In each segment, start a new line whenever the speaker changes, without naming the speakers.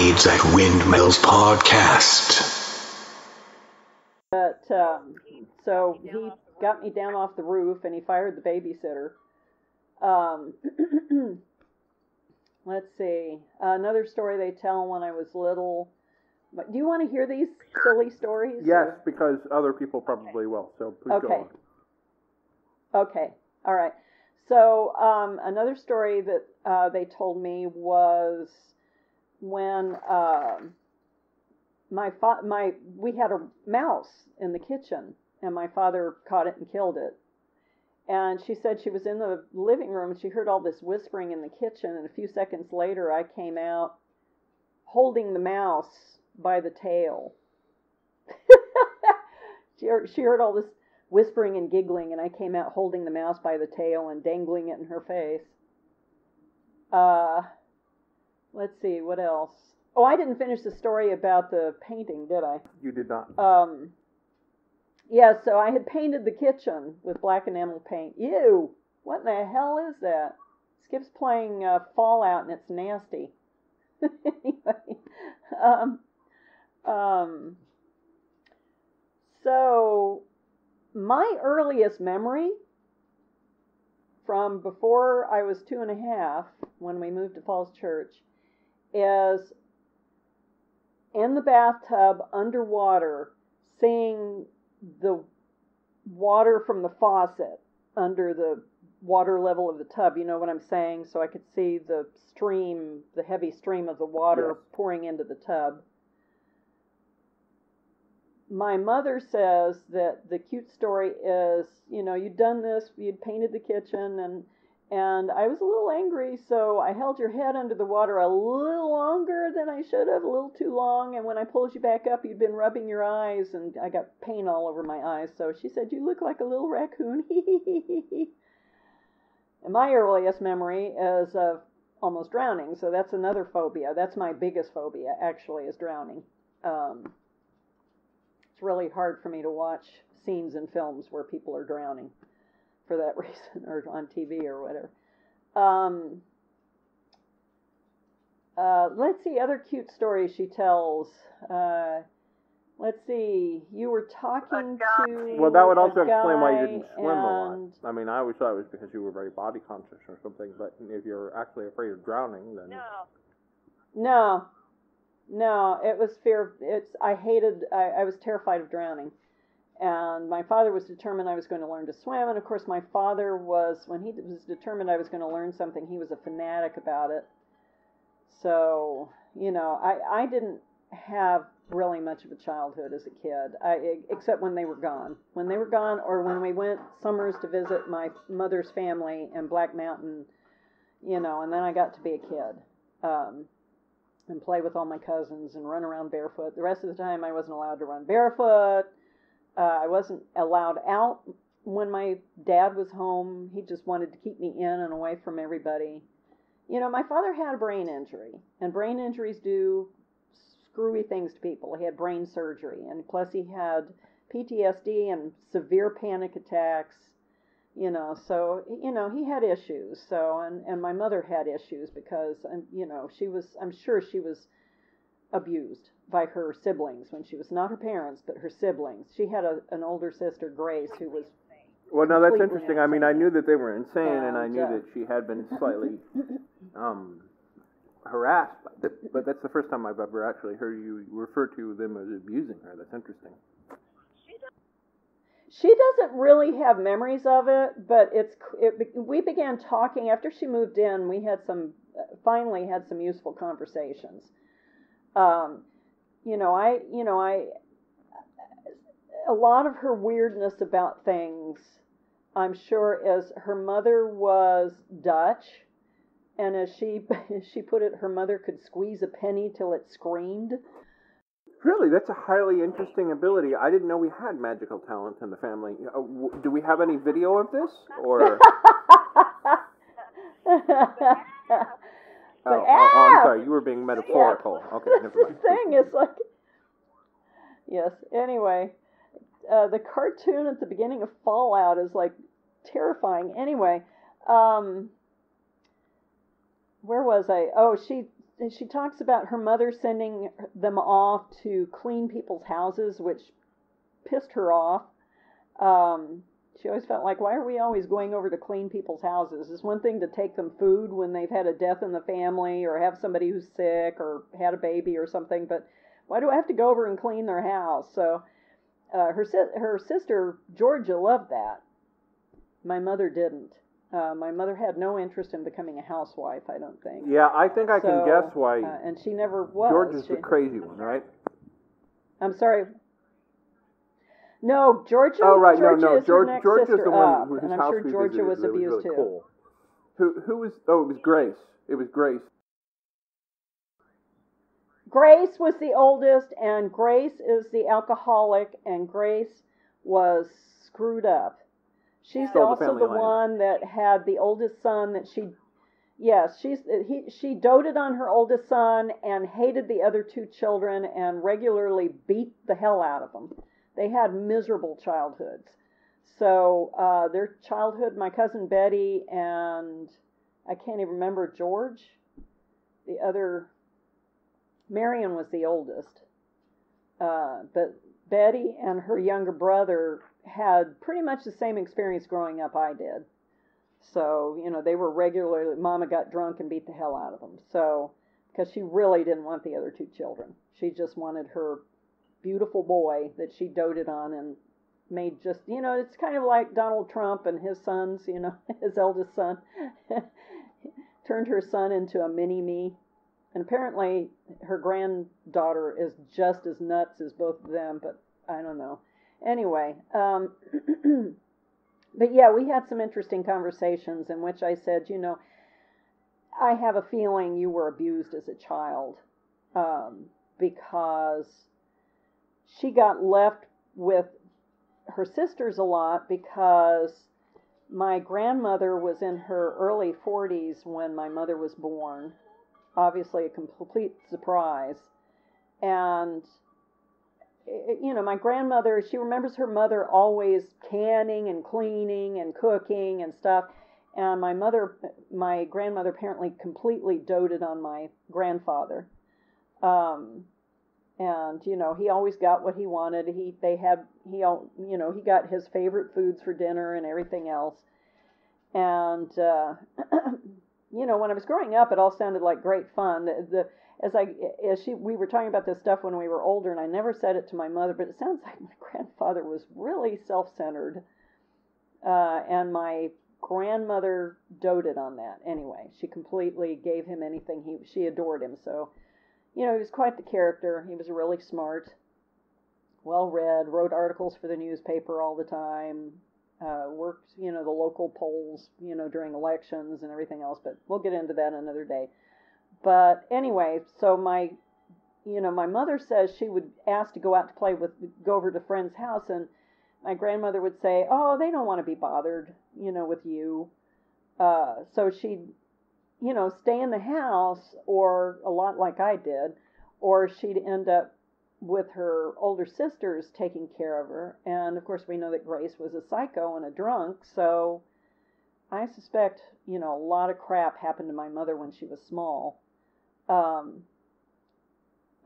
Tossing Grenades at Windmills podcast.
But um, so he got me down off the roof and he fired the babysitter. Um, let's see. another story they tell when I was little. Do you want to hear these silly stories?
Yes,
or-
because other people probably will. So please
Okay.
go on.
Okay. All right. So um, another story that uh, they told me was when um my fa- my we had a mouse in the kitchen and my father caught it and killed it. And she said she was in the living room and she heard all this whispering in the kitchen and a few seconds later I came out holding the mouse by the tail. she, heard, she heard all this whispering and giggling, and I came out holding the mouse by the tail and dangling it in her face. Uh, let's see, what else? Oh, I didn't finish the story about the painting, did I?
You did not.
Um, yeah, so I had painted the kitchen with black enamel paint. Ew! What in the hell is that? Skip's playing uh, Fallout and it's nasty. anyway, um, um, so my earliest memory from before I was two and a half when we moved to Falls Church is in the bathtub underwater seeing the water from the faucet under the water level of the tub. You know what I'm saying? So I could see the stream, the heavy stream of the water
Yes.
pouring into the tub. My mother says that the cute story is, you know, you'd done this, you'd painted the kitchen, and and I was a little angry, so I held your head under the water a little longer than I should have, a little too long. And when I pulled you back up, you'd been rubbing your eyes, and I got paint all over my eyes. So she said, You look like a little raccoon. and my earliest memory is of almost drowning. So that's another phobia. That's my biggest phobia, actually, is drowning. Um, it's really hard for me to watch scenes in films where people are drowning for that reason, or on TV or whatever. Um, uh, let's see other cute stories she tells. Uh, let's see. You were talking to.
Well, that would also explain why you didn't swim a lot. I mean, I always thought it was because you were very body conscious or something. But if you're actually afraid of drowning, then
No, no, no. it was fear. It's I hated. I, I was terrified of drowning, and my father was determined I was going to learn to swim. And of course, my father was when he was determined I was going to learn something. He was a fanatic about it. So you know, I I didn't have really much of a childhood as a kid, I, except when they were gone. When they were gone, or when we went summers to visit my mother's family in Black Mountain, you know, and then I got to be a kid. Um, and play with all my cousins and run around barefoot. The rest of the time, I wasn't allowed to run barefoot. Uh, I wasn't allowed out when my dad was home. He just wanted to keep me in and away from everybody. You know, my father had a brain injury, and brain injuries do screwy things to people. He had brain surgery, and plus he had PTSD and severe panic attacks you know so you know he had issues so and and my mother had issues because um, you know she was i'm sure she was abused by her siblings when she was not her parents but her siblings she had a, an older sister grace who was
Well, no, that's interesting. I mean, I knew that they were insane, and I knew
uh,
that she had been slightly um, harassed. But, but that's the first time I've ever actually heard you refer to them as abusing her. That's interesting.
she doesn't really have memories of it but it's it, we began talking after she moved in we had some finally had some useful conversations um, you know i you know i a lot of her weirdness about things i'm sure is her mother was dutch and as she as she put it her mother could squeeze a penny till it screamed
Really, that's a highly interesting ability. I didn't know we had magical talent in the family. Uh, do we have any video of this, or?
but
oh, oh, oh, I'm sorry. You were being metaphorical.
Yeah.
Okay,
That's
never
the thing. It's like, yes. Anyway, uh, the cartoon at the beginning of Fallout is like terrifying. Anyway, um, where was I? Oh, she she talks about her mother sending them off to clean people's houses, which pissed her off. Um, she always felt like, why are we always going over to clean people's houses? It's one thing to take them food when they've had a death in the family or have somebody who's sick or had a baby or something, but why do I have to go over and clean their house? So uh, her si- her sister Georgia loved that. My mother didn't. Uh, my mother had no interest in becoming a housewife. I don't think.
Yeah, I think I can guess why
Uh, and she never was.
Georgia's
She-
the crazy one, right?
I'm sorry. No, Georgia.
Oh, right.
Georgia
no, no.
her
is the one whose
and I'm
house
sure Georgia was abused
really
too.
Cool. Who, who was? Oh, it was Grace. It was Grace.
Grace was the oldest, and Grace is the alcoholic, and Grace was screwed up. She's also
family
the one that had the oldest son that she. Yes, she's he. She doted on her oldest son and hated the other two children and regularly beat the hell out of them. They had miserable childhoods. So uh, their childhood, my cousin Betty and I can't even remember George, the other Marion was the oldest. Uh, but Betty and her younger brother had pretty much the same experience growing up I did. So, you know, they were regularly, Mama got drunk and beat the hell out of them. So, because she really didn't want the other two children. She just wanted her beautiful boy that she doted on and made just, you know, it's kind of like Donald Trump and his sons, you know, his eldest son turned her son into a mini me. And apparently, her granddaughter is just as nuts as both of them, but I don't know. Anyway, um, but yeah, we had some interesting conversations in which I said, you know, I have a feeling you were abused as a child um, because she got left with her sisters a lot because my grandmother was in her early 40s when my mother was born obviously a complete surprise. And, you know, my grandmother, she remembers her mother always canning and cleaning and cooking and stuff. And my mother, my grandmother apparently completely doted on my grandfather. Um, and you know he always got what he wanted he they had he you know he got his favorite foods for dinner and everything else and uh you know, when I was growing up, it all sounded like great fun. The, the as I as she we were talking about this stuff when we were older, and I never said it to my mother, but it sounds like my grandfather was really self-centered, uh, and my grandmother doted on that. Anyway, she completely gave him anything he she adored him. So, you know, he was quite the character. He was really smart, well read, wrote articles for the newspaper all the time, uh, worked, you know, the local polls, you know, during elections and everything else. But we'll get into that another day. But anyway, so my, you know, my mother says she would ask to go out to play with, go over to friend's house, and my grandmother would say, "Oh, they don't want to be bothered, you know, with you." Uh, so she'd, you know, stay in the house, or a lot like I did, or she'd end up with her older sisters taking care of her. And of course, we know that Grace was a psycho and a drunk, so I suspect, you know, a lot of crap happened to my mother when she was small um,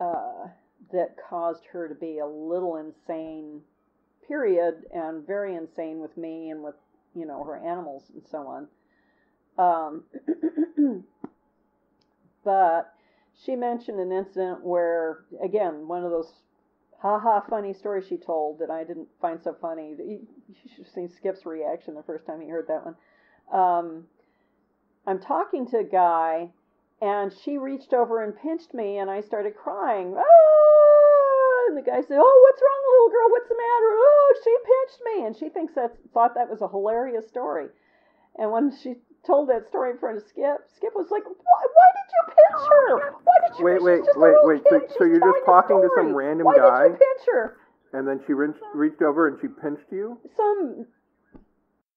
uh, that caused her to be a little insane, period, and very insane with me and with, you know, her animals and so on. Um, but she mentioned an incident where, again, one of those ha ha funny stories she told that I didn't find so funny. You should have seen Skip's reaction the first time he heard that one. Um, I'm talking to a guy, and she reached over and pinched me, and I started crying. Ah! And the guy said, "Oh, what's wrong, little girl? What's the matter? Oh, she pinched me." And she thinks that thought that was a hilarious story. And when she told that story in front of Skip, Skip was like, "Why? Why did you pinch oh, her? Why did you?"
Wait,
she's
wait,
just
wait, wait, so-
kid.
so you're just talking to some random
Why
guy?
did you pinch her?
and then she reached, reached over and she pinched you?
Some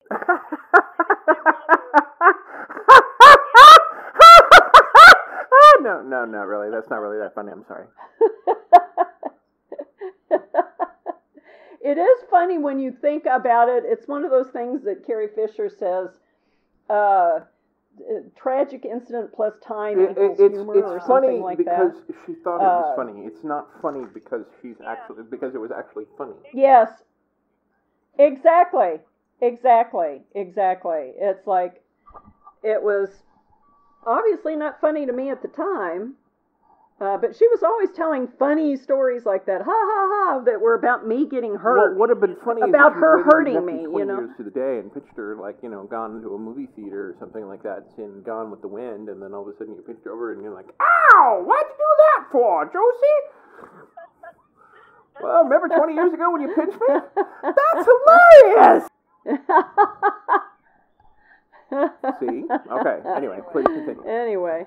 no, no, not really. That's not really that funny. I'm sorry.
it is funny when you think about it. It's one of those things that Carrie Fisher says. Uh, tragic incident plus time
It,
equals
it, it's
humor or
it's funny
something like
because
that.
she thought it was
Uh,
funny. It's not funny because she's actually because it was actually funny.
Yes, exactly, exactly, exactly. It's like it was obviously not funny to me at the time, uh, but she was always telling funny stories like that, ha ha ha, that were about me getting hurt.
What would have been funny
About her hurting me, you
20
know?
years to the day and pitched her like you know gone to a movie theater or something like that, seeing Gone with the Wind, and then all of a sudden you pitched over and you're like, "Ow! What'd you do that for, Josie?" Well, remember 20 years ago when you pinched me? That's hilarious. See? Okay. Anyway, please continue.
anyway,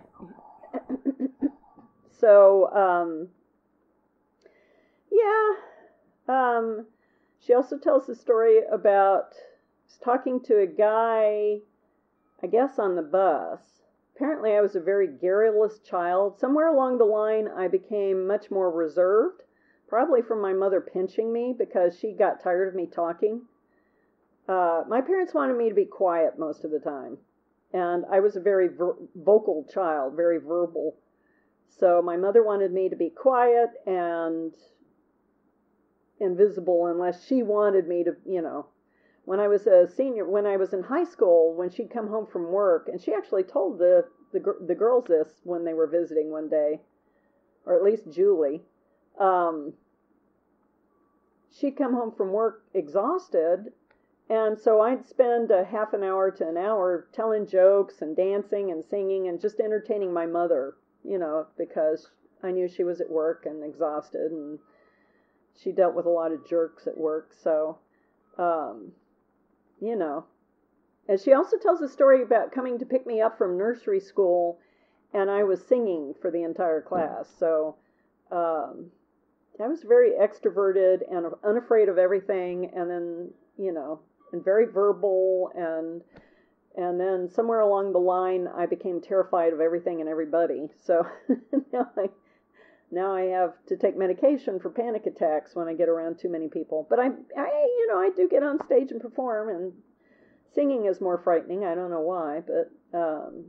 so um, yeah, um, she also tells the story about talking to a guy, I guess, on the bus. Apparently, I was a very garrulous child. Somewhere along the line, I became much more reserved, probably from my mother pinching me because she got tired of me talking. Uh, my parents wanted me to be quiet most of the time and I was a very ver- vocal child, very verbal. So my mother wanted me to be quiet and invisible unless she wanted me to, you know. When I was a senior, when I was in high school, when she'd come home from work, and she actually told the the, the girls this when they were visiting one day, or at least Julie. Um, she'd come home from work exhausted, and so I'd spend a half an hour to an hour telling jokes and dancing and singing and just entertaining my mother, you know, because I knew she was at work and exhausted and she dealt with a lot of jerks at work. So, um, you know. And she also tells a story about coming to pick me up from nursery school and I was singing for the entire class. So, um, I was very extroverted and unafraid of everything, and then, you know, and very verbal and and then somewhere along the line I became terrified of everything and everybody. So now I now I have to take medication for panic attacks when I get around too many people. But I I you know, I do get on stage and perform and singing is more frightening. I don't know why, but um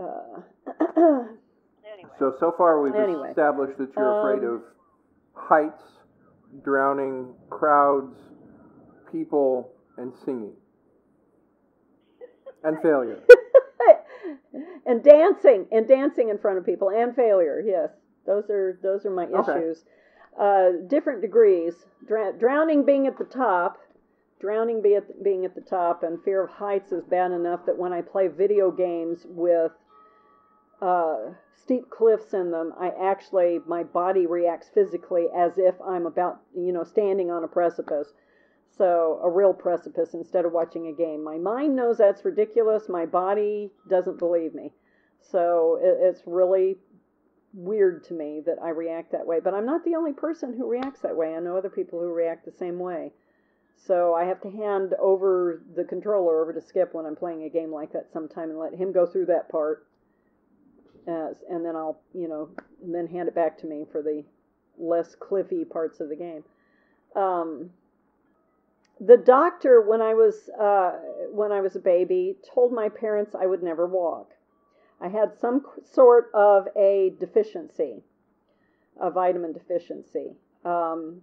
uh
So so far we've
Anyway.
established that you're afraid
Um,
of heights, drowning, crowds, people, and singing, and failure.
and dancing and dancing in front of people and failure yes those are those are my
Okay.
issues uh, different degrees Dr- drowning being at the top drowning be at, being at the top and fear of heights is bad enough that when i play video games with uh, steep cliffs in them i actually my body reacts physically as if i'm about you know standing on a precipice so a real precipice instead of watching a game. My mind knows that's ridiculous. My body doesn't believe me. So it, it's really weird to me that I react that way. But I'm not the only person who reacts that way. I know other people who react the same way. So I have to hand over the controller over to Skip when I'm playing a game like that sometime and let him go through that part. And then I'll, you know, and then hand it back to me for the less cliffy parts of the game. Um, the doctor when i was uh, when i was a baby told my parents i would never walk. I had some sort of a deficiency a vitamin deficiency. Um,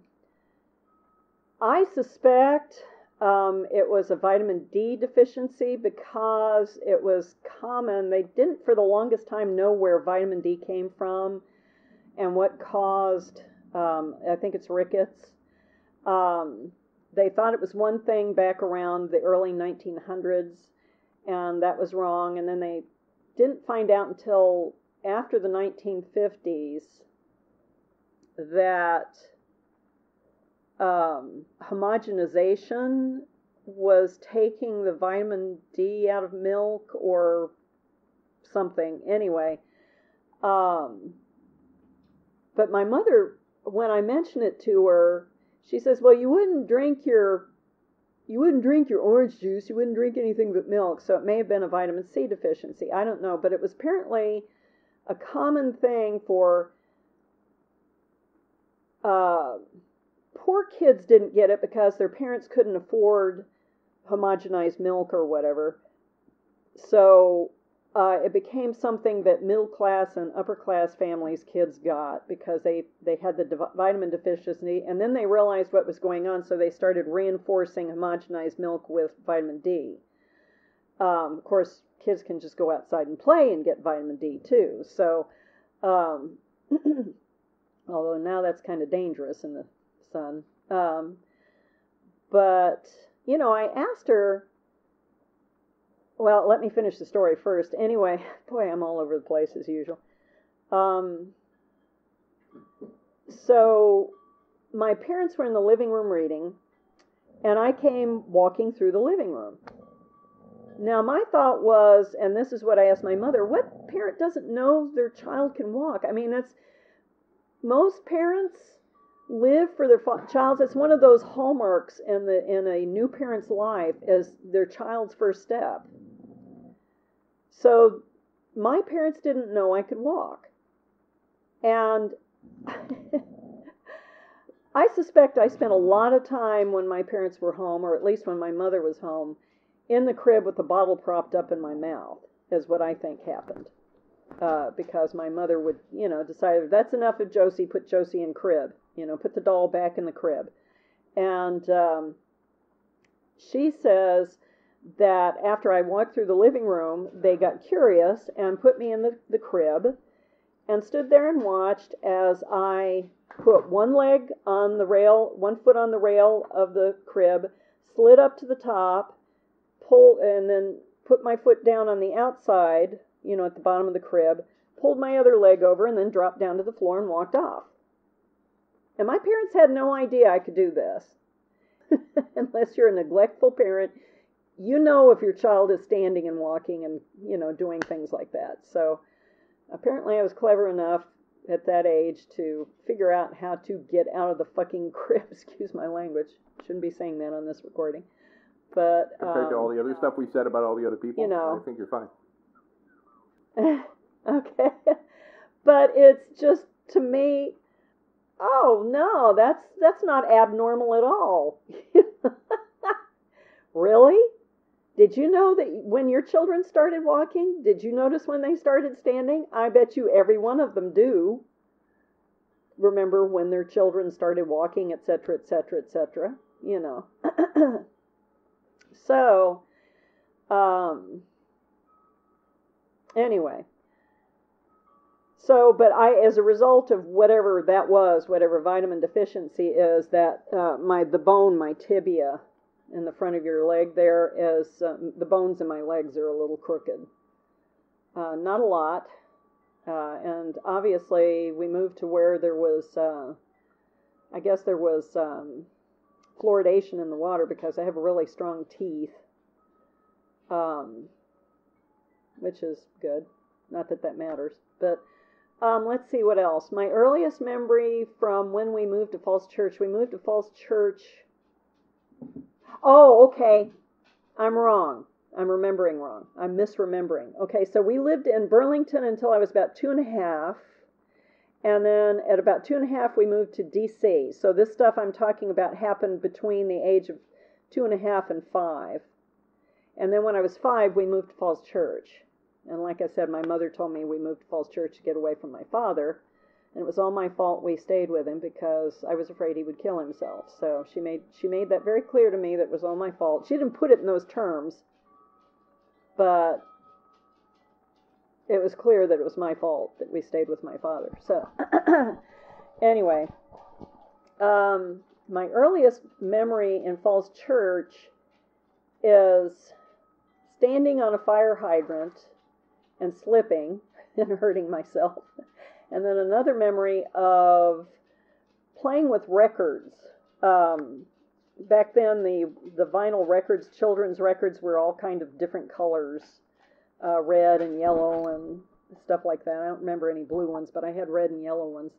i suspect um, it was a vitamin d deficiency because it was common. They didn't for the longest time know where vitamin d came from and what caused um, i think it's rickets. Um, they thought it was one thing back around the early 1900s, and that was wrong. And then they didn't find out until after the 1950s that um, homogenization was taking the vitamin D out of milk or something. Anyway, um, but my mother, when I mentioned it to her, she says, "Well, you wouldn't drink your you wouldn't drink your orange juice. You wouldn't drink anything but milk. So it may have been a vitamin C deficiency. I don't know, but it was apparently a common thing for uh, poor kids didn't get it because their parents couldn't afford homogenized milk or whatever. so uh, it became something that middle class and upper class families kids got because they they had the div- vitamin deficiency and then they realized what was going on so they started reinforcing homogenized milk with vitamin d. Um, of course kids can just go outside and play and get vitamin d too so um, although now that's kind of dangerous in the sun. Um, but you know i asked her well, let me finish the story first. Anyway, boy, I'm all over the place as usual. Um, so, my parents were in the living room reading, and I came walking through the living room. Now, my thought was, and this is what I asked my mother what parent doesn't know their child can walk? I mean, that's most parents live for their child. It's one of those hallmarks in the in a new parent's life as their child's first step. So my parents didn't know I could walk. And I suspect I spent a lot of time when my parents were home, or at least when my mother was home, in the crib with the bottle propped up in my mouth, is what I think happened. Uh, because my mother would, you know, decide that's enough of Josie, put Josie in crib, you know, put the doll back in the crib. And um, she says that after I walked through the living room, they got curious and put me in the, the crib and stood there and watched as I put one leg on the rail, one foot on the rail of the crib, slid up to the top, pulled, and then put my foot down on the outside, you know, at the bottom of the crib, pulled my other leg over, and then dropped down to the floor and walked off. And my parents had no idea I could do this. Unless you're a neglectful parent, you know if your child is standing and walking and you know doing things like that. So apparently i was clever enough at that age to figure out how to get out of the fucking crib. Excuse my language. Shouldn't be saying that on this recording. But
compared
um,
to all the other stuff we said about all the other people
you know.
i think you're fine.
Okay. But it's just to me oh no that's that's not abnormal at all. Really did you know that when your children started walking, did you notice when they started standing? I bet you every one of them do. Remember when their children started walking, etc., etc., etc., you know. so, um, anyway. So, but I, as a result of whatever that was, whatever vitamin deficiency is, that uh, my the bone, my tibia, in the front of your leg there is um, the bones in my legs are a little crooked. Uh, not a lot. Uh, and obviously, we moved to where there was, uh, I guess there was um, fluoridation in the water because I have really strong teeth, um, which is good. Not that that matters. But um, let's see what else. My earliest memory from when we moved to Falls Church, we moved to Falls Church Oh, okay. I'm wrong. I'm remembering wrong. I'm misremembering. Okay, so we lived in Burlington until I was about two and a half. And then at about two and a half, we moved to DC. So this stuff I'm talking about happened between the age of two and a half and five. And then when I was five, we moved to Falls Church. And like I said, my mother told me we moved to Falls Church to get away from my father and it was all my fault we stayed with him because I was afraid he would kill himself. So she made she made that very clear to me that it was all my fault. She didn't put it in those terms, but it was clear that it was my fault that we stayed with my father. So anyway, um, my earliest memory in Falls Church is standing on a fire hydrant and slipping and hurting myself. And then another memory of playing with records. Um, back then, the the vinyl records, children's records, were all kind of different colors, uh, red and yellow and stuff like that. I don't remember any blue ones, but I had red and yellow ones.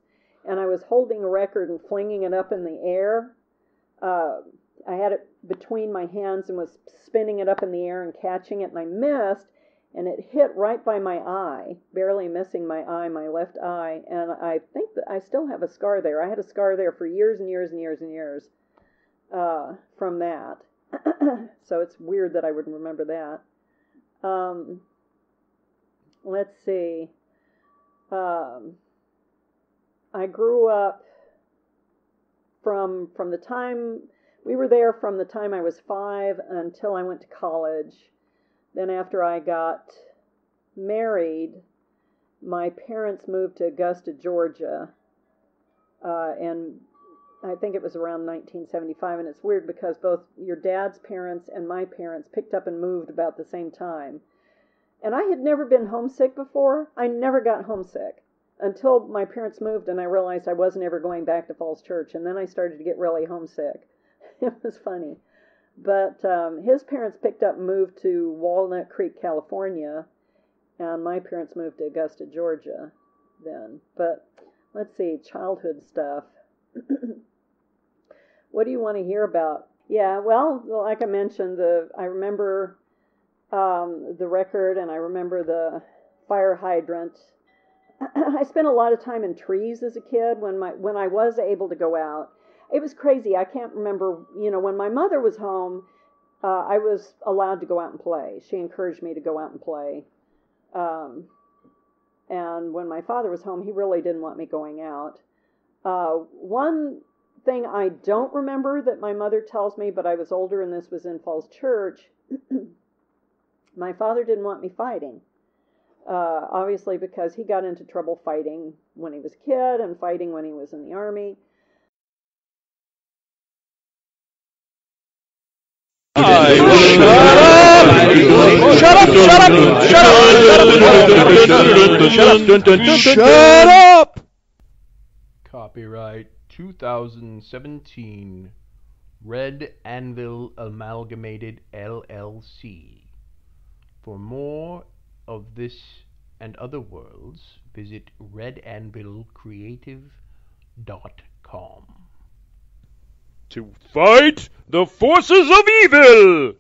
And I was holding a record and flinging it up in the air. Uh, I had it between my hands and was spinning it up in the air and catching it, and I missed and it hit right by my eye, barely missing my eye, my left eye, and I think that I still have a scar there. I had a scar there for years and years and years and years uh, from that. so it's weird that I would remember that. Um, let's see. Um, I grew up from from the time we were there from the time I was five until I went to college. Then after I got married, my parents moved to Augusta, Georgia, uh, and I think it was around 1975. And it's weird because both your dad's parents and my parents picked up and moved about the same time. And I had never been homesick before. I never got homesick until my parents moved and I realized I wasn't ever going back to Falls Church. And then I started to get really homesick. it was funny. But um, his parents picked up and moved to Walnut Creek, California. And my parents moved to Augusta, Georgia then. But let's see, childhood stuff. what do you want to hear about? Yeah, well, like I mentioned, the I remember um, the record and I remember the fire hydrant. I spent a lot of time in trees as a kid when my when I was able to go out. It was crazy. I can't remember, you know, when my mother was home, uh, I was allowed to go out and play. She encouraged me to go out and play. Um, and when my father was home, he really didn't want me going out. Uh, one thing I don't remember that my mother tells me, but I was older and this was in Falls Church. my father didn't want me fighting. Uh, obviously, because he got into trouble fighting when he was a kid and fighting when he was in the army.
Shut up!
Copyright 2017 Red Anvil Amalgamated LLC. For more of this and other worlds, visit redanvilcreative.com.
To fight the forces of evil!